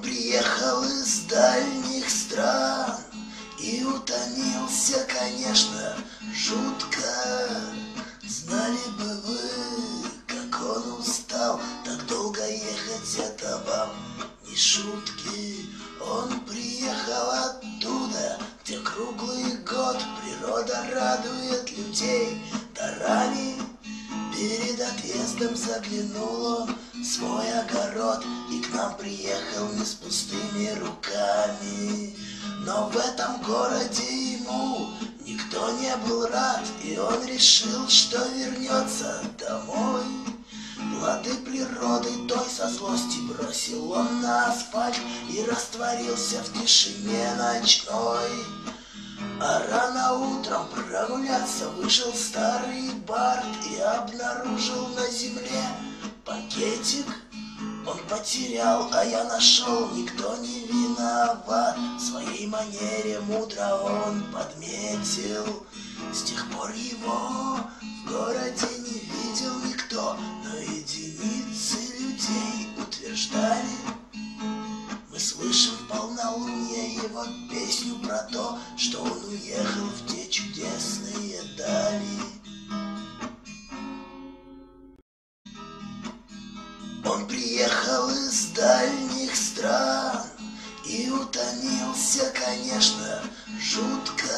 приехал из дальних стран И утомился, конечно, жутко. Знали бы вы, как он устал Так долго ехать, это вам не шутки. Он приехал оттуда, где круглый год Природа радует людей дарами. Перед отъездом заглянул он в свой огород И к нам приехал не с пустыми руками. Но в этом городе ему никто не был рад И он решил, что вернется домой. Плоды природы той со злости бросил он на асфальт И растворился в тишине ночной. А рано утром прогуляться вышел старый Барт И обнаружил на земле пакетик потерял, а я нашел, никто не виноват. В своей манере мудро он подметил. С тех пор его в городе не видел никто. Но единицы людей утверждали. Мы слышим в полнолуние его песню про то, что он уехал в те чудесные дали. Приехал из дальних стран и утомился, конечно, жутко.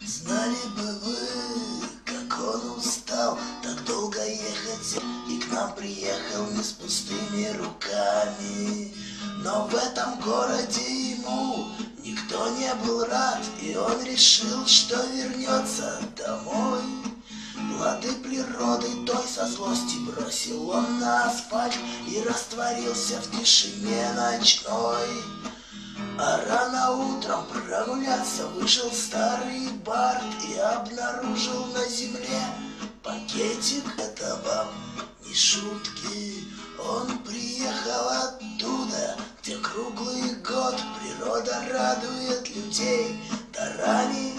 Знали бы вы, как он устал так долго ехать, и к нам приехал не с пустыми руками. Но в этом городе ему никто не был рад, и он решил, что вернется домой. Плоды природы той со злости бросил он на асфальт И растворился в тишине ночной. А рано утром прогуляться вышел старый Барт И обнаружил на земле пакетик. Это не шутки. Он приехал оттуда, где круглый год Природа радует людей. Дарами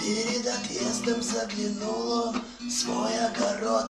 Перед отъездом заглянул он свой огород.